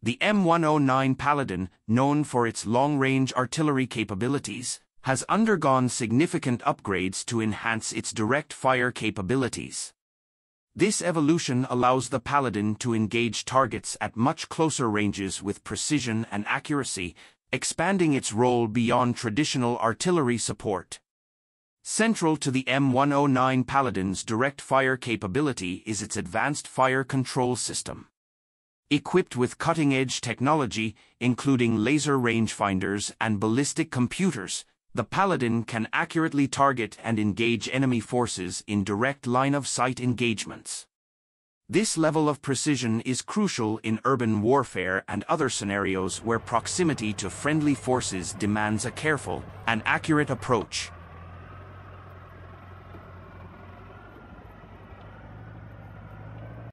The M109 Paladin, known for its long-range artillery capabilities, has undergone significant upgrades to enhance its direct fire capabilities. This evolution allows the Paladin to engage targets at much closer ranges with precision and accuracy, expanding its role beyond traditional artillery support. Central to the M109 Paladin's direct fire capability is its advanced fire control system. Equipped with cutting-edge technology, including laser rangefinders and ballistic computers, the Paladin can accurately target and engage enemy forces in direct line-of-sight engagements. This level of precision is crucial in urban warfare and other scenarios where proximity to friendly forces demands a careful and accurate approach.